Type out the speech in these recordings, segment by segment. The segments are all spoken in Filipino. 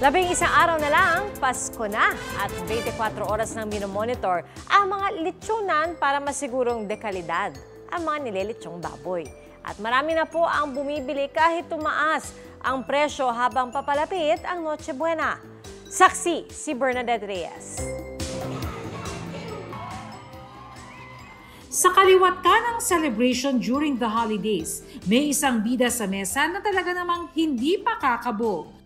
Labing isang araw na lang, Pasko na at 24 oras nang minomonitor ang mga litsunan para masigurong dekalidad ang mga nililitsyong baboy. At marami na po ang bumibili kahit tumaas ang presyo habang papalapit ang Noche Buena. Saksi si Bernadette Reyes. Sa kaliwat ka ng celebration during the holidays, may isang bida sa mesa na talaga namang hindi pa kakabog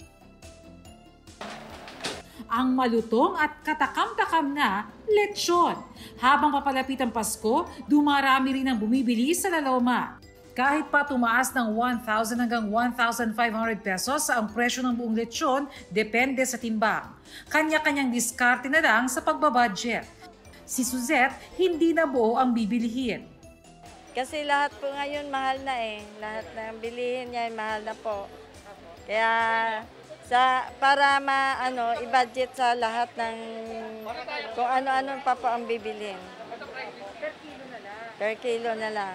ang malutong at katakam-takam na lechon. Habang papalapit ang Pasko, dumarami rin ang bumibili sa laloma. Kahit pa tumaas ng 1,000 hanggang 1,500 pesos ang presyo ng buong lechon, depende sa timbang. Kanya-kanyang diskarte na lang sa pagbabudget. Si Suzette, hindi na buo ang bibilihin. Kasi lahat po ngayon mahal na eh. Lahat ng bilihin niya mahal na po. Kaya sa para ma ano i-budget sa lahat ng kung ano-ano pa po ang bibilin. Per kilo na lang. Per kilo na lang.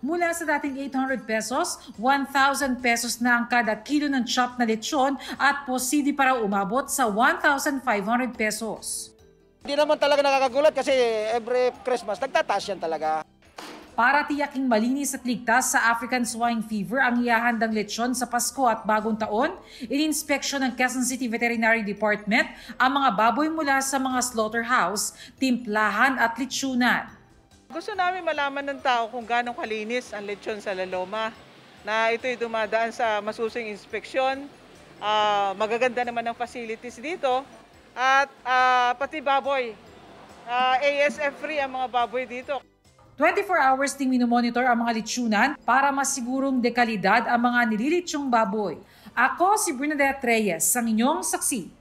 Mula sa dating 800 pesos, 1,000 pesos na ang kada kilo ng chop na lechon at posible para umabot sa 1,500 pesos. Hindi naman talaga nakakagulat kasi every Christmas nagtataas yan talaga. Para tiyaking malinis at ligtas sa African swine fever ang ihahandang lechon sa Pasko at Bagong Taon, ininspeksyon ng Quezon City Veterinary Department ang mga baboy mula sa mga slaughterhouse, timplahan at lechonan. Gusto namin malaman ng tao kung gaano kalinis ang lechon sa Laloma na ito'y dumadaan sa masusing inspeksyon. Uh, magaganda naman ang facilities dito at uh, pati baboy. Uh, ah, ASF free ang mga baboy dito. 24 hours ding minomonitor ang mga litsunan para masigurong dekalidad ang mga nililitsyong baboy. Ako si Bernadette Reyes, ang inyong saksi